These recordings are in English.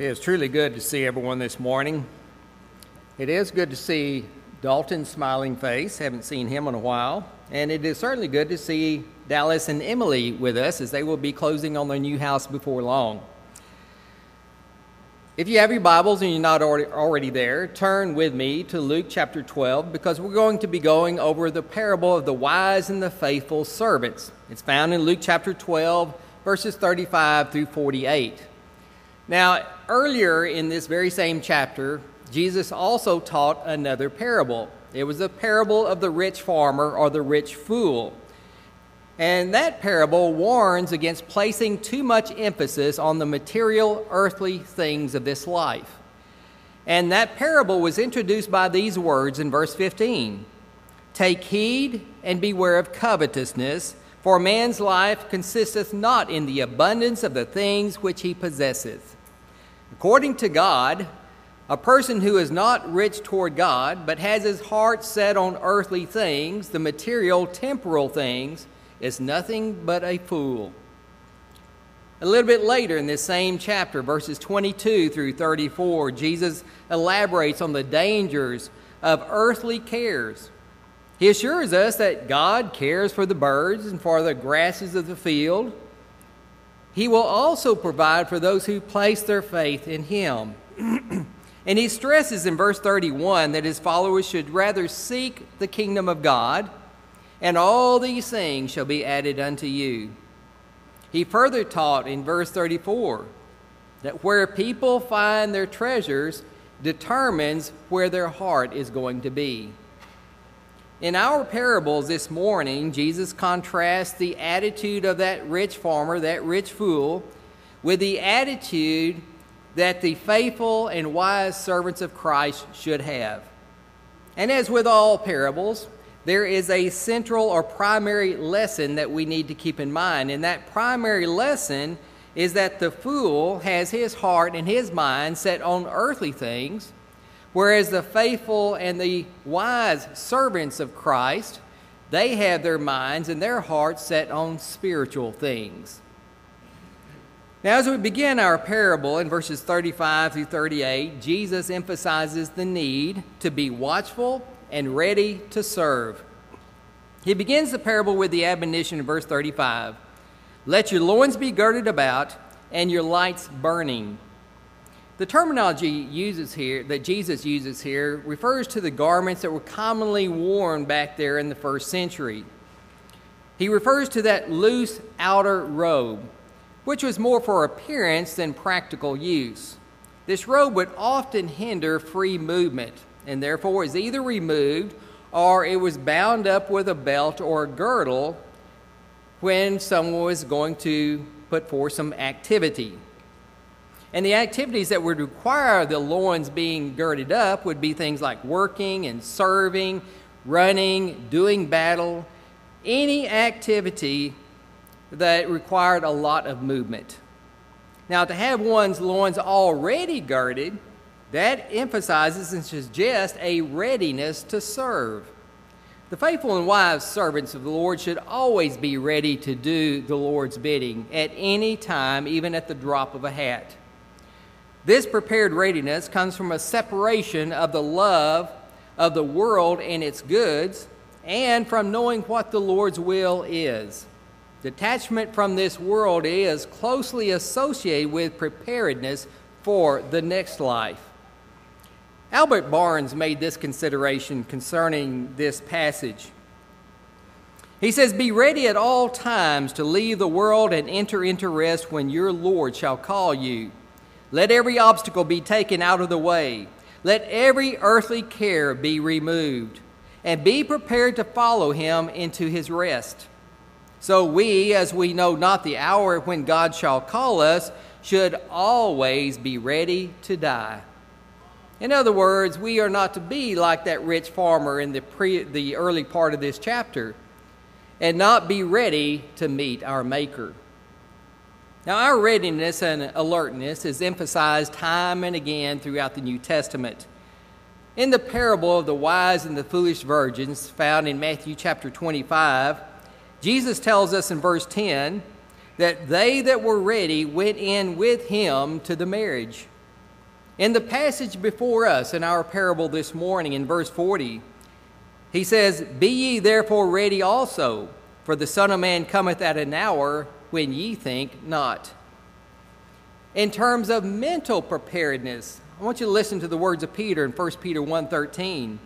It is truly good to see everyone this morning. It is good to see Dalton's smiling face. Haven't seen him in a while. And it is certainly good to see Dallas and Emily with us as they will be closing on their new house before long. If you have your Bibles and you're not already there, turn with me to Luke chapter 12 because we're going to be going over the parable of the wise and the faithful servants. It's found in Luke chapter 12, verses 35 through 48. Now, earlier in this very same chapter, Jesus also taught another parable. It was the parable of the rich farmer or the rich fool. And that parable warns against placing too much emphasis on the material, earthly things of this life. And that parable was introduced by these words in verse 15 Take heed and beware of covetousness, for man's life consisteth not in the abundance of the things which he possesseth. According to God, a person who is not rich toward God, but has his heart set on earthly things, the material, temporal things, is nothing but a fool. A little bit later in this same chapter, verses 22 through 34, Jesus elaborates on the dangers of earthly cares. He assures us that God cares for the birds and for the grasses of the field he will also provide for those who place their faith in Him. and he stresses in verse 31 that his followers should rather seek the kingdom of God, and all these things shall be added unto you. He further taught in verse 34 that where people find their treasures determines where their heart is going to be. In our parables this morning, Jesus contrasts the attitude of that rich farmer, that rich fool, with the attitude that the faithful and wise servants of Christ should have. And as with all parables, there is a central or primary lesson that we need to keep in mind. And that primary lesson is that the fool has his heart and his mind set on earthly things Whereas the faithful and the wise servants of Christ, they have their minds and their hearts set on spiritual things. Now, as we begin our parable in verses 35 through 38, Jesus emphasizes the need to be watchful and ready to serve. He begins the parable with the admonition in verse 35 Let your loins be girded about and your lights burning. The terminology uses here that Jesus uses here refers to the garments that were commonly worn back there in the first century. He refers to that loose outer robe, which was more for appearance than practical use. This robe would often hinder free movement and therefore is either removed or it was bound up with a belt or a girdle when someone was going to put forth some activity. And the activities that would require the loins being girded up would be things like working and serving, running, doing battle, any activity that required a lot of movement. Now, to have one's loins already girded, that emphasizes and suggests a readiness to serve. The faithful and wise servants of the Lord should always be ready to do the Lord's bidding at any time, even at the drop of a hat. This prepared readiness comes from a separation of the love of the world and its goods and from knowing what the Lord's will is. Detachment from this world is closely associated with preparedness for the next life. Albert Barnes made this consideration concerning this passage. He says, Be ready at all times to leave the world and enter into rest when your Lord shall call you. Let every obstacle be taken out of the way. Let every earthly care be removed. And be prepared to follow him into his rest. So we, as we know not the hour when God shall call us, should always be ready to die. In other words, we are not to be like that rich farmer in the, pre, the early part of this chapter and not be ready to meet our Maker. Now, our readiness and alertness is emphasized time and again throughout the New Testament. In the parable of the wise and the foolish virgins, found in Matthew chapter 25, Jesus tells us in verse 10 that they that were ready went in with him to the marriage, In the passage before us in our parable this morning, in verse 40, he says, Be ye therefore ready also, for the Son of Man cometh at an hour when ye think not. In terms of mental preparedness, I want you to listen to the words of Peter in 1 Peter 1.13.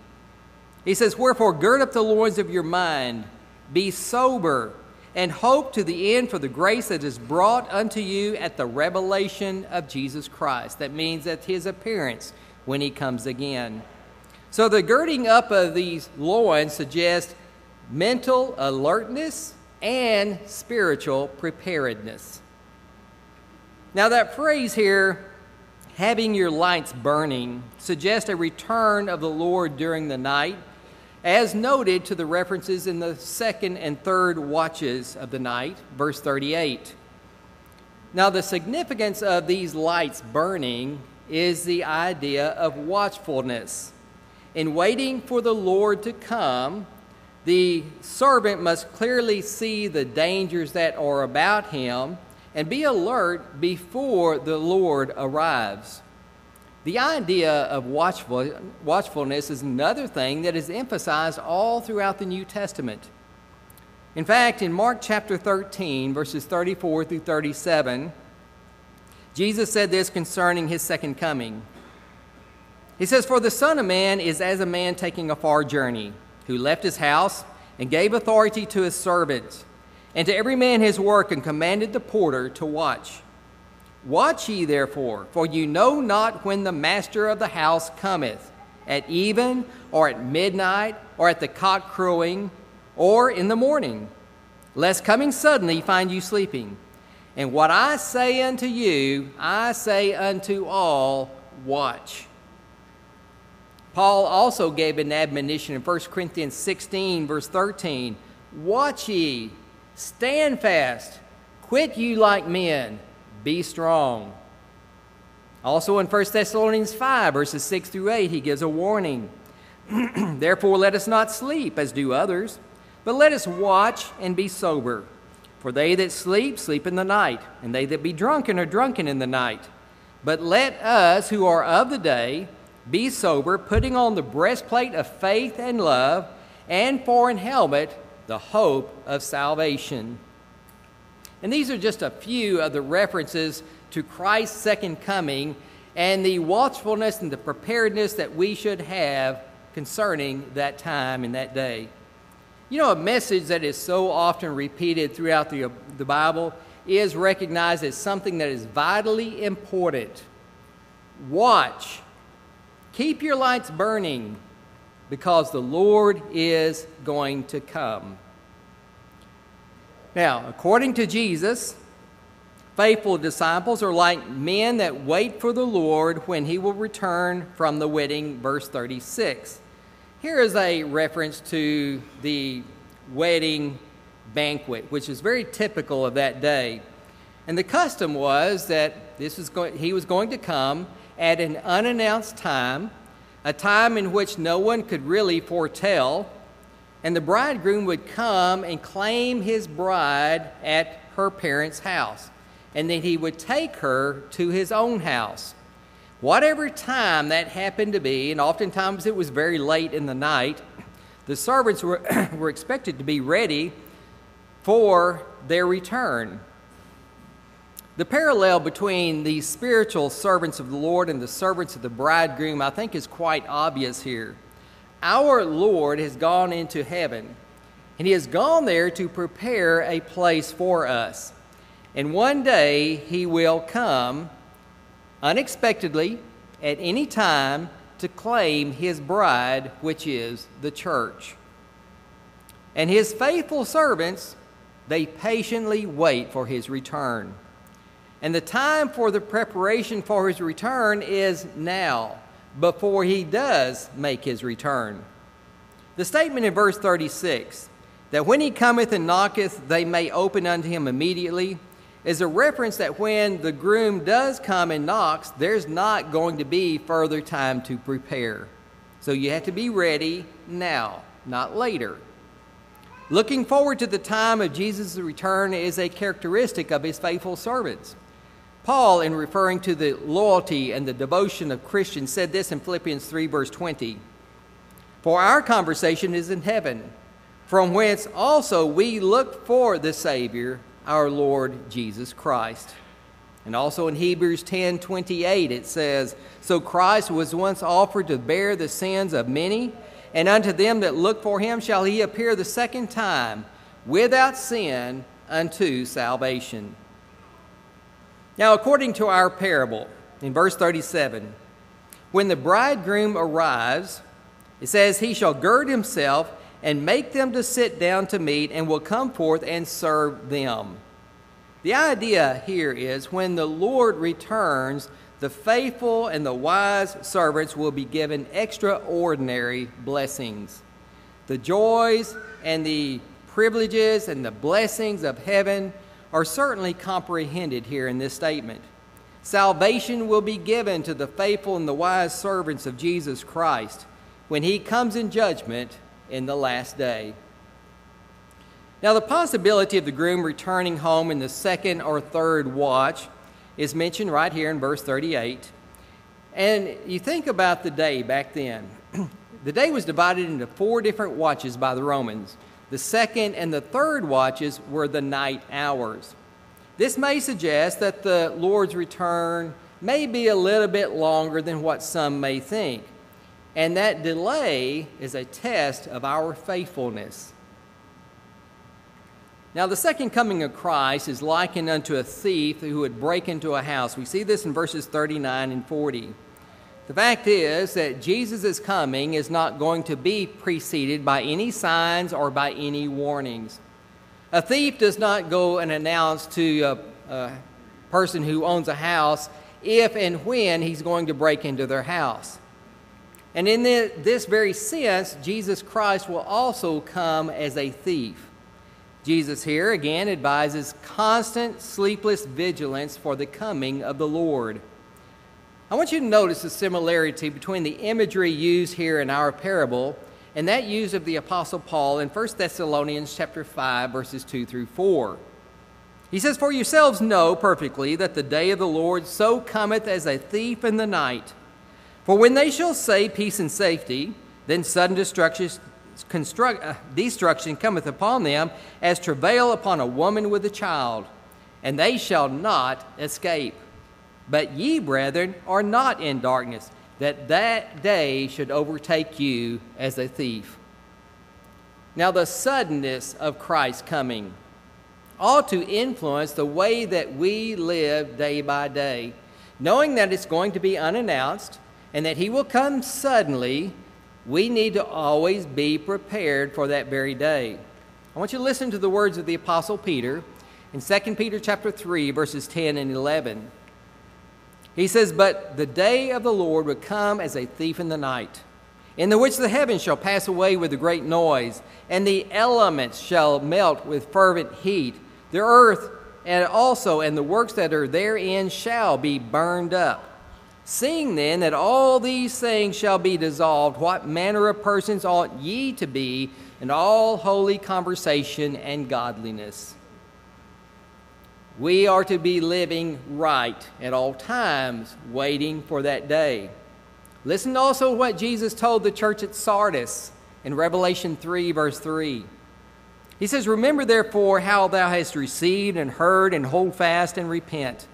He says, Wherefore gird up the loins of your mind, be sober, and hope to the end for the grace that is brought unto you at the revelation of Jesus Christ. That means at his appearance when he comes again. So the girding up of these loins suggests mental alertness and spiritual preparedness. Now, that phrase here, having your lights burning, suggests a return of the Lord during the night as noted to the references in the second and third watches of the night, verse 38. Now, the significance of these lights burning is the idea of watchfulness. In waiting for the Lord to come, the servant must clearly see the dangers that are about him and be alert before the Lord arrives. The idea of watchful, watchfulness is another thing that is emphasized all throughout the New Testament. In fact, in Mark chapter 13, verses 34 through 37, Jesus said this concerning his second coming. He says, For the Son of Man is as a man taking a far journey, who left his house and gave authority to his servants, and to every man his work, and commanded the porter to watch. Watch ye therefore, for you know not when the master of the house cometh, at even, or at midnight, or at the cock crowing, or in the morning, lest coming suddenly find you sleeping. And what I say unto you, I say unto all, watch. Paul also gave an admonition in 1 Corinthians 16, verse 13 Watch ye, stand fast, quit you like men be strong. Also in 1 Thessalonians 5, verses 6 through 8, he gives a warning. Therefore, let us not sleep as do others, but let us watch and be sober. For they that sleep, sleep in the night, and they that be drunken are drunken in the night. But let us who are of the day be sober, putting on the breastplate of faith and love, and for an helmet, the hope of salvation. And these are just a few of the references to Christ's second coming and the watchfulness and the preparedness that we should have concerning that time and that day. You know, a message that is so often repeated throughout the, the Bible is recognized as something that is vitally important. Watch. Keep your lights burning because the Lord is going to come. Now, according to Jesus, faithful disciples are like men that wait for the Lord when he will return from the wedding, verse 36. Here is a reference to the wedding banquet, which is very typical of that day. And the custom was that this was going, he was going to come at an unannounced time, a time in which no one could really foretell and the bridegroom would come and claim his bride at her parents' house. And then he would take her to his own house. Whatever time that happened to be, and oftentimes it was very late in the night, the servants were, were expected to be ready for their return. The parallel between the spiritual servants of the Lord and the servants of the bridegroom, I think, is quite obvious here. Our Lord has gone into heaven, and He has gone there to prepare a place for us. And one day He will come unexpectedly at any time to claim His bride, which is the church. And His faithful servants, they patiently wait for His return. And the time for the preparation for His return is now before he does make his return. The statement in verse 36 that when he cometh and knocketh, they may open unto him immediately is a reference that when the groom does come and knocks, there's not going to be further time to prepare. So you have to be ready now, not later. Looking forward to the time of Jesus' return is a characteristic of his faithful servants. Paul, in referring to the loyalty and the devotion of Christians, said this in Philippians 3, verse 20 For our conversation is in heaven, from whence also we look for the Savior, our Lord Jesus Christ. And also in Hebrews 10 28, it says, So Christ was once offered to bear the sins of many, and unto them that look for him shall he appear the second time, without sin, unto salvation. Now, according to our parable, in verse 37, when the bridegroom arrives, it says, He shall gird himself and make them to sit down to meat, and will come forth and serve them. The idea here is when the Lord returns, the faithful and the wise servants will be given extraordinary blessings. The joys and the privileges and the blessings of heaven are certainly comprehended here in this statement. Salvation will be given to the faithful and the wise servants of Jesus Christ when he comes in judgment in the last day. Now, the possibility of the groom returning home in the second or third watch is mentioned right here in verse 38. And you think about the day back then. the day was divided into four different watches by the Romans. The second and the third watches were the night hours. This may suggest that the Lord's return may be a little bit longer than what some may think. And that delay is a test of our faithfulness. Now, the second coming of Christ is likened unto a thief who would break into a house. We see this in verses 39 and 40. The fact is that Jesus' coming is not going to be preceded by any signs or by any warnings. A thief does not go and announce to a, a person who owns a house if and when he's going to break into their house. And in this very sense, Jesus Christ will also come as a thief. Jesus here again advises constant, sleepless vigilance for the coming of the Lord. I want you to notice the similarity between the imagery used here in our parable and that used of the apostle Paul in 1 Thessalonians chapter 5 verses 2 through 4. He says, "For yourselves know perfectly that the day of the Lord so cometh as a thief in the night. For when they shall say peace and safety, then sudden destruction uh, destruction cometh upon them as travail upon a woman with a child, and they shall not escape. But ye, brethren, are not in darkness, that that day should overtake you as a thief. Now, the suddenness of Christ's coming ought to influence the way that we live day by day, knowing that it's going to be unannounced and that He will come suddenly we need to always be prepared for that very day. I want you to listen to the words of the apostle Peter in 2 Peter chapter 3 verses 10 and 11. He says, "But the day of the Lord will come as a thief in the night, in the which the heavens shall pass away with a great noise, and the elements shall melt with fervent heat. The earth and also and the works that are therein shall be burned up." Seeing then that all these things shall be dissolved, what manner of persons ought ye to be in all holy conversation and godliness? We are to be living right at all times, waiting for that day. Listen also to what Jesus told the church at Sardis in Revelation 3, verse 3. He says, Remember therefore how thou hast received and heard, and hold fast and repent.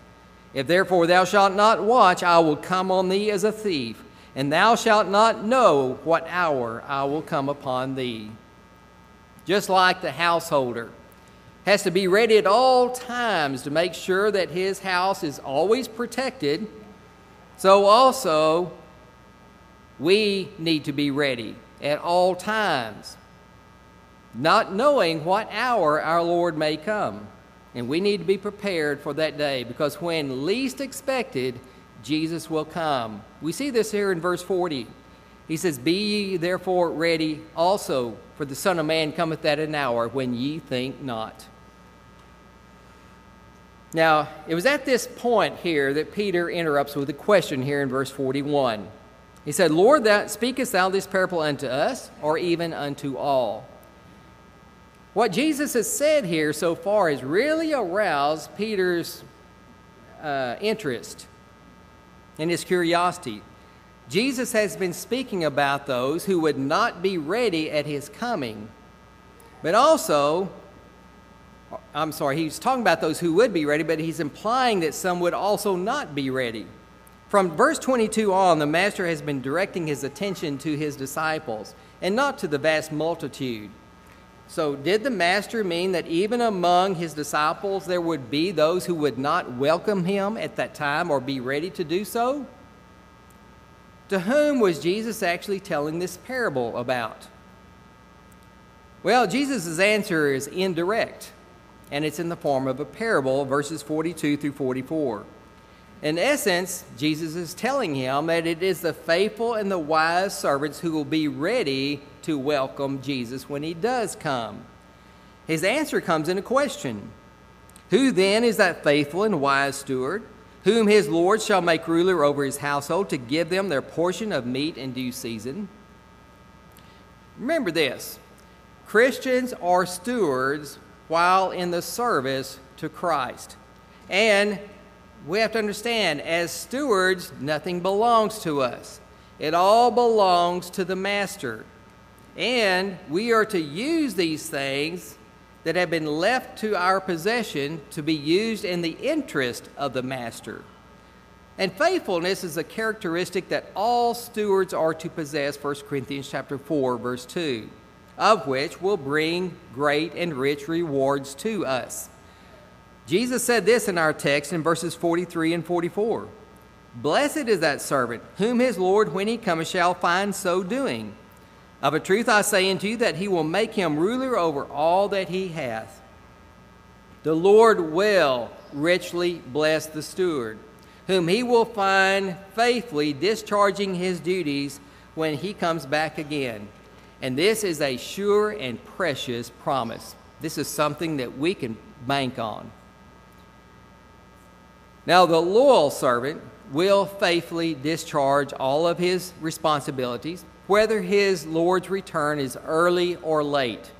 If therefore thou shalt not watch, I will come on thee as a thief, and thou shalt not know what hour I will come upon thee. Just like the householder has to be ready at all times to make sure that his house is always protected, so also we need to be ready at all times, not knowing what hour our Lord may come. And we need to be prepared for that day because when least expected, Jesus will come. We see this here in verse 40. He says, Be ye therefore ready also, for the Son of Man cometh at an hour when ye think not. Now, it was at this point here that Peter interrupts with a question here in verse 41. He said, Lord, that speakest thou this parable unto us, or even unto all? What Jesus has said here so far has really aroused Peter's uh, interest and his curiosity. Jesus has been speaking about those who would not be ready at his coming, but also, I'm sorry, he's talking about those who would be ready, but he's implying that some would also not be ready. From verse 22 on, the Master has been directing his attention to his disciples and not to the vast multitude. So, did the Master mean that even among his disciples there would be those who would not welcome him at that time or be ready to do so? To whom was Jesus actually telling this parable about? Well, Jesus' answer is indirect, and it's in the form of a parable, verses 42 through 44. In essence, Jesus is telling him that it is the faithful and the wise servants who will be ready to welcome Jesus when he does come. His answer comes in a question Who then is that faithful and wise steward, whom his Lord shall make ruler over his household to give them their portion of meat in due season? Remember this Christians are stewards while in the service to Christ. And we have to understand, as stewards, nothing belongs to us. It all belongs to the master. And we are to use these things that have been left to our possession to be used in the interest of the master. And faithfulness is a characteristic that all stewards are to possess, 1 Corinthians chapter 4, verse 2, of which will bring great and rich rewards to us. Jesus said this in our text in verses 43 and 44 Blessed is that servant whom his Lord, when he cometh, shall find so doing. Of a truth I say unto you that he will make him ruler over all that he hath. The Lord will richly bless the steward, whom he will find faithfully discharging his duties when he comes back again. And this is a sure and precious promise. This is something that we can bank on. Now, the loyal servant will faithfully discharge all of his responsibilities, whether his Lord's return is early or late.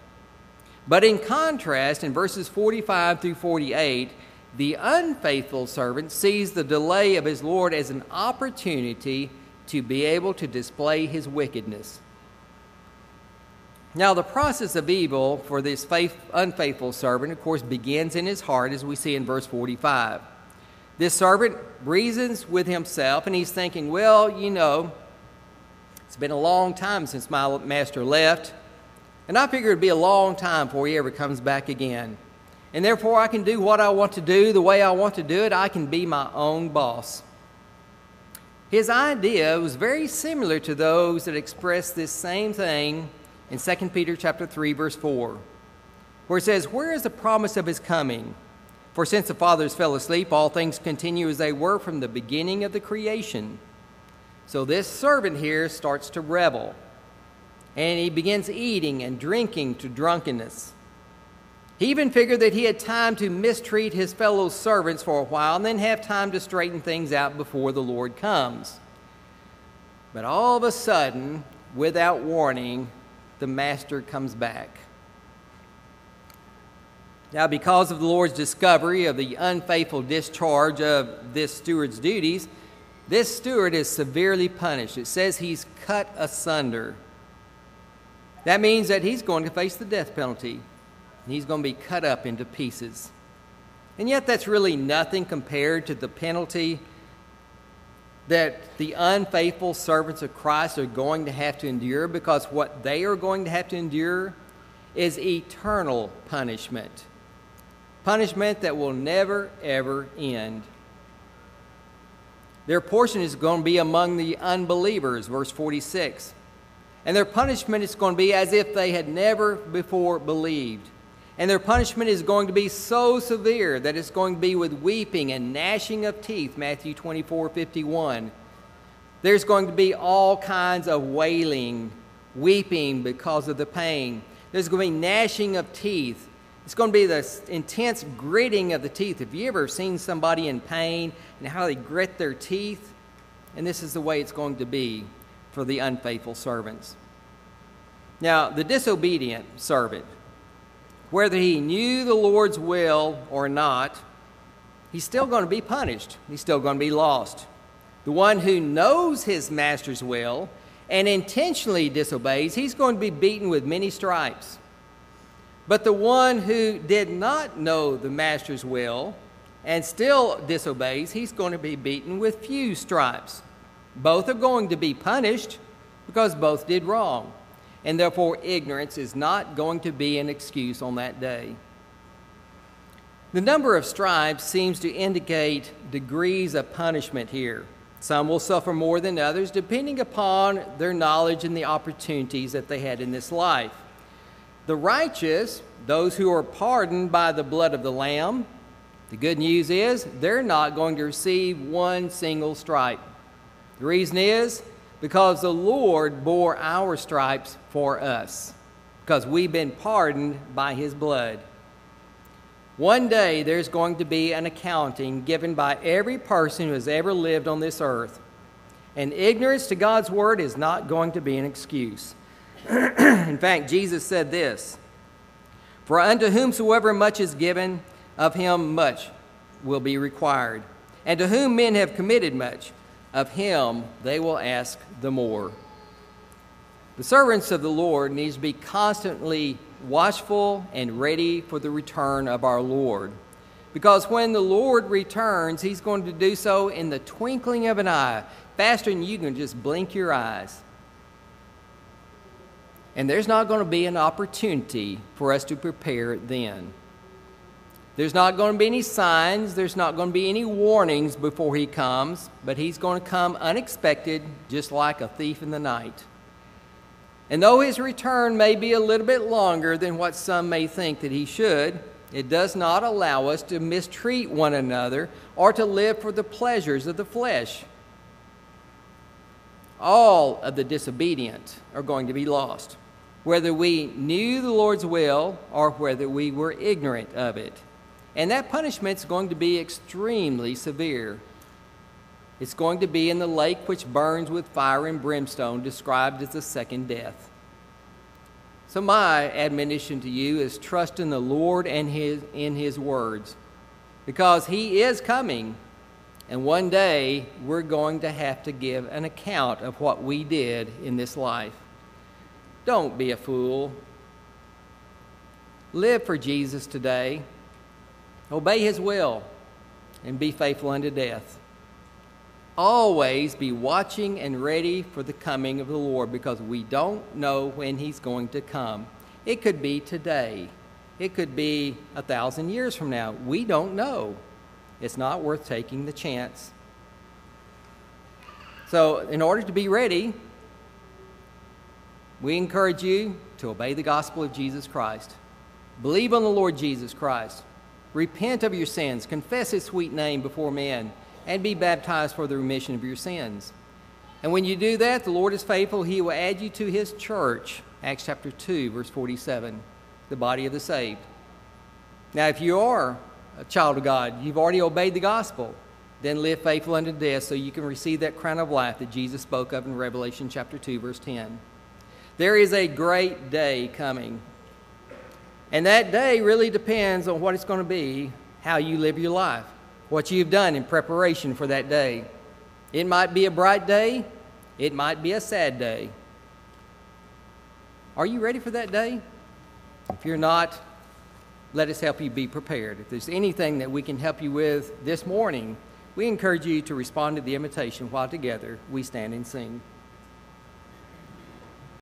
But in contrast, in verses 45 through 48, the unfaithful servant sees the delay of his Lord as an opportunity to be able to display his wickedness. Now, the process of evil for this faith, unfaithful servant, of course, begins in his heart, as we see in verse 45. This servant reasons with himself and he's thinking, well, you know, it's been a long time since my master left, and I figure it'd be a long time before he ever comes back again. And therefore, I can do what I want to do the way I want to do it. I can be my own boss. His idea was very similar to those that express this same thing in 2 Peter chapter 3 verse 4, where it says, "Where is the promise of his coming?" For since the fathers fell asleep, all things continue as they were from the beginning of the creation. So this servant here starts to revel, and he begins eating and drinking to drunkenness. He even figured that he had time to mistreat his fellow servants for a while and then have time to straighten things out before the Lord comes. But all of a sudden, without warning, the master comes back. Now, because of the Lord's discovery of the unfaithful discharge of this steward's duties, this steward is severely punished. It says he's cut asunder. That means that he's going to face the death penalty. He's going to be cut up into pieces. And yet, that's really nothing compared to the penalty that the unfaithful servants of Christ are going to have to endure because what they are going to have to endure is eternal punishment punishment that will never, ever end. Their portion is going to be among the unbelievers, verse 46. And their punishment is going to be as if they had never before believed. And their punishment is going to be so severe that it's going to be with weeping and gnashing of teeth, Matthew 24 51. There's going to be all kinds of wailing, weeping because of the pain. There's going to be gnashing of teeth. It's going to be this intense gritting of the teeth. Have you ever seen somebody in pain and how they grit their teeth? And this is the way it's going to be for the unfaithful servants. Now, the disobedient servant, whether he knew the Lord's will or not, he's still going to be punished. He's still going to be lost. The one who knows his master's will and intentionally disobeys, he's going to be beaten with many stripes. But the one who did not know the master's will and still disobeys, he's going to be beaten with few stripes. Both are going to be punished because both did wrong. And therefore, ignorance is not going to be an excuse on that day. The number of stripes seems to indicate degrees of punishment here. Some will suffer more than others, depending upon their knowledge and the opportunities that they had in this life. The righteous, those who are pardoned by the blood of the Lamb, the good news is they're not going to receive one single stripe. The reason is because the Lord bore our stripes for us, because we've been pardoned by his blood. One day there's going to be an accounting given by every person who has ever lived on this earth. And ignorance to God's word is not going to be an excuse. In fact, Jesus said this For unto whomsoever much is given, of him much will be required. And to whom men have committed much, of him they will ask the more. The servants of the Lord needs to be constantly watchful and ready for the return of our Lord. Because when the Lord returns, he's going to do so in the twinkling of an eye, faster than you can just blink your eyes. And there's not going to be an opportunity for us to prepare then. There's not going to be any signs, there's not going to be any warnings before he comes, but he's going to come unexpected, just like a thief in the night. And though his return may be a little bit longer than what some may think that he should, it does not allow us to mistreat one another or to live for the pleasures of the flesh. All of the disobedient are going to be lost, whether we knew the Lord's will or whether we were ignorant of it. And that punishment is going to be extremely severe. It's going to be in the lake which burns with fire and brimstone, described as the second death. So, my admonition to you is trust in the Lord and his, in His words, because He is coming, and one day we're going to have to give an account of what we did in this life. Don't be a fool. Live for Jesus today. Obey his will and be faithful unto death. Always be watching and ready for the coming of the Lord because we don't know when he's going to come. It could be today, it could be a thousand years from now. We don't know. It's not worth taking the chance. So, in order to be ready, we encourage you to obey the gospel of Jesus Christ. Believe on the Lord Jesus Christ. Repent of your sins, confess his sweet name before men, and be baptized for the remission of your sins. And when you do that, the Lord is faithful. He will add you to his church. Acts chapter 2, verse 47, the body of the saved. Now, if you are a child of God, you've already obeyed the gospel, then live faithful unto death so you can receive that crown of life that Jesus spoke of in Revelation chapter 2, verse 10. There is a great day coming and that day really depends on what it's going to be, how you live your life, what you've done in preparation for that day. It might be a bright day, it might be a sad day. Are you ready for that day? If you're not, let us help you be prepared. If there's anything that we can help you with this morning, we encourage you to respond to the invitation while together we stand and sing.